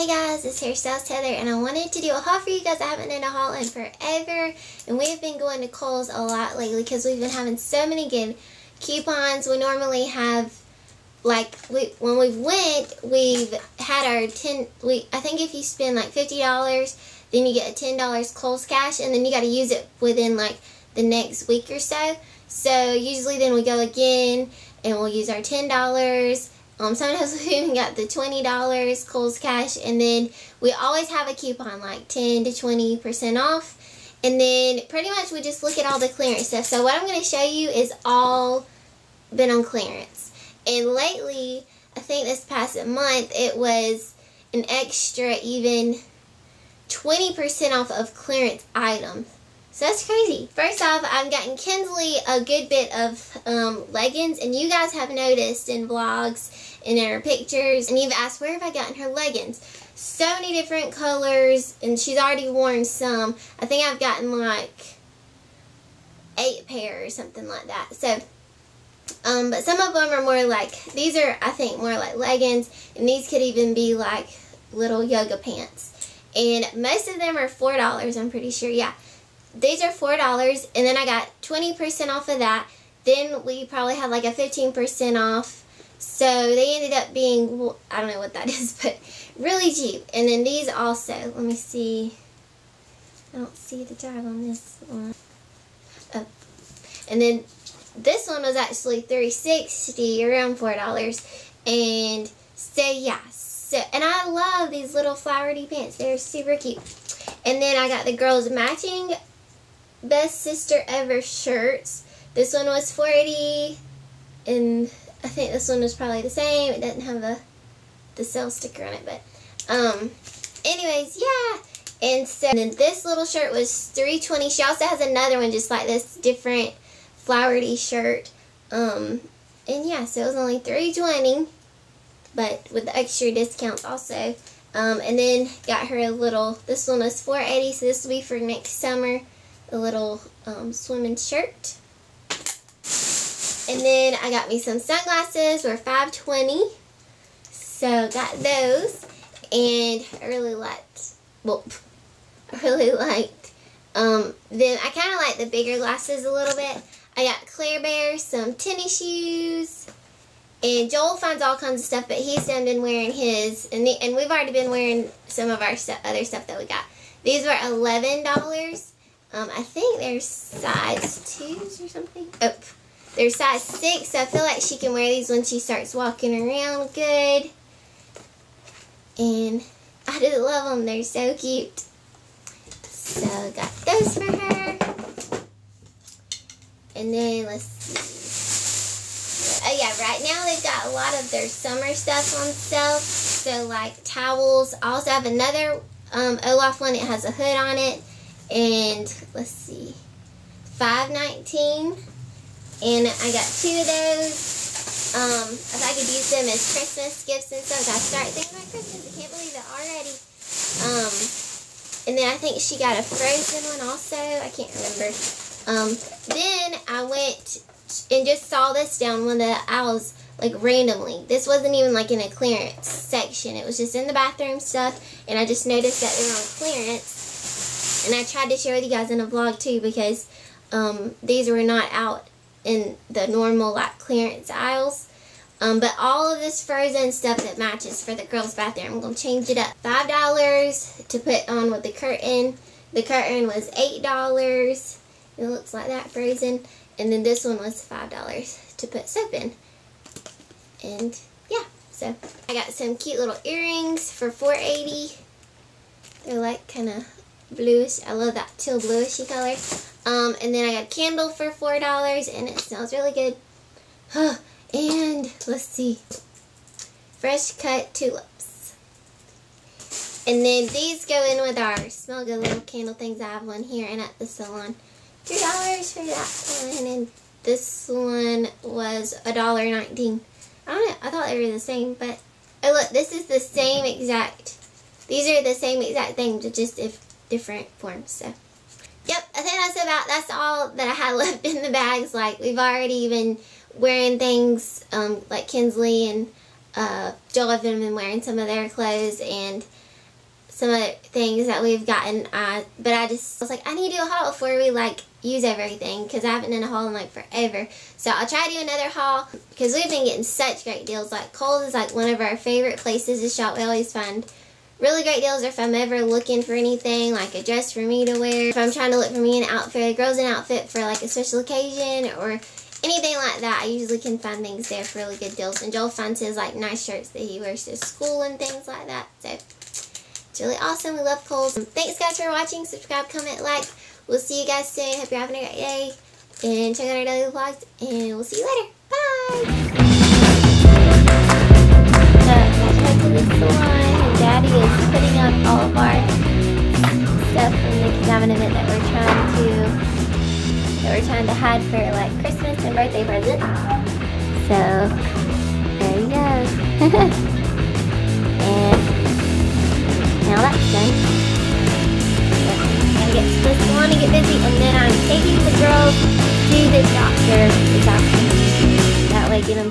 Hey guys, it's Hairstylist Heather and I wanted to do a haul for you guys. I haven't done a haul in forever and we've been going to Kohl's a lot lately because we've been having so many good coupons. We normally have like we when we went, we've had our 10 we I think if you spend like $50, then you get a $10 Kohl's cash and then you got to use it within like the next week or so. So usually then we go again and we'll use our $10 um, sometimes we even got the $20 Kohl's Cash. And then we always have a coupon like 10 to 20% off. And then pretty much we just look at all the clearance stuff. So what I'm going to show you is all been on clearance. And lately, I think this past month, it was an extra even 20% off of clearance items. So that's crazy. First off, I've gotten Kinsley a good bit of um, leggings, and you guys have noticed in vlogs in her pictures, and you've asked where have I gotten her leggings. So many different colors, and she's already worn some. I think I've gotten like eight pair or something like that. So, um, but some of them are more like, these are, I think, more like leggings, and these could even be like little yoga pants. And most of them are $4, I'm pretty sure, yeah. These are $4, and then I got 20% off of that. Then we probably had like a 15% off so they ended up being, I don't know what that is, but really cheap. And then these also, let me see. I don't see the tag on this one. Oh. And then this one was actually 360 around $4. And so, yeah. So, and I love these little flowery pants. They're super cute. And then I got the girls matching Best Sister Ever shirts. This one was 40 and I think this one is probably the same. It doesn't have the the sale sticker on it, but um, anyways, yeah. And so and then this little shirt was 320. She also has another one just like this different flowery shirt. Um, and yeah, so it was only 320 but with the extra discounts also. Um, and then got her a little, this one was 480 so this will be for next summer, a little um, swimming shirt. And then I got me some sunglasses for 520 So got those. And I really liked, well, I really liked um, them. I kind of like the bigger glasses a little bit. I got Klaire Bear some tennis shoes. And Joel finds all kinds of stuff, but he's done been wearing his. And, the, and we've already been wearing some of our other stuff that we got. These were $11. Um, I think they're size 2s or something. Oh, they're size 6, so I feel like she can wear these when she starts walking around good. And I just love them. They're so cute. So got those for her. And then let's see. Oh yeah, right now they've got a lot of their summer stuff on sale. So like towels. I also have another um, Olaf one. It has a hood on it. And let's see. Five nineteen. And I got two of those. Um, if I could use them as Christmas gifts and stuff, I start thinking about Christmas. I can't believe it already. Um, and then I think she got a Frozen one also. I can't remember. Um, then I went and just saw this down one of the aisles like randomly. This wasn't even like in a clearance section. It was just in the bathroom stuff and I just noticed that they were on clearance. And I tried to share with you guys in a vlog too because um, these were not out in the normal like clearance aisles. Um, but all of this frozen stuff that matches for the girls' bathroom, I'm going to change it up. $5 to put on with the curtain. The curtain was $8. It looks like that frozen. And then this one was $5 to put soap in. And yeah, so I got some cute little earrings for $4.80. They're like kind of bluish. I love that teal bluishy color. Um, and then I got candle for $4 and it smells really good. and let's see. Fresh cut tulips. And then these go in with our smell good little candle things. I have one here and at the salon. $2 for that one. And this one was $1.19. I don't know. I thought they were the same, but oh look, this is the same exact. These are the same exact thing, just if different forms. So. That's all that I had left in the bags. Like, we've already been wearing things, um, like Kinsley and uh, Joel have been wearing some of their clothes, and some other things that we've gotten. But I just was like, I need to do a haul before we like use everything because I haven't done a haul in like forever. So I'll try to do another haul because we've been getting such great deals. Like Kohl's is like one of our favorite places to shop. We always find really great deals if I'm ever looking for anything like a dress for me to wear. If I'm trying to look for me an outfit, a girl's an outfit for like a special occasion or anything like that, I usually can find things there for really good deals. And Joel finds his like nice shirts that he wears to school and things like that. So it's really awesome. We love Kohl's. Thanks guys for watching. Subscribe, comment, like. We'll see you guys soon. Hope you're having a great day. And check out our daily vlogs. And we'll see you later. Bye. Daddy is putting up all of our stuff from the event that we're trying to that we're trying to hide for like Christmas and birthday presents. So there you go. and now that's done. gotta get to the salon to get busy, and then I'm taking the girls to the doctor this afternoon. That way, get them.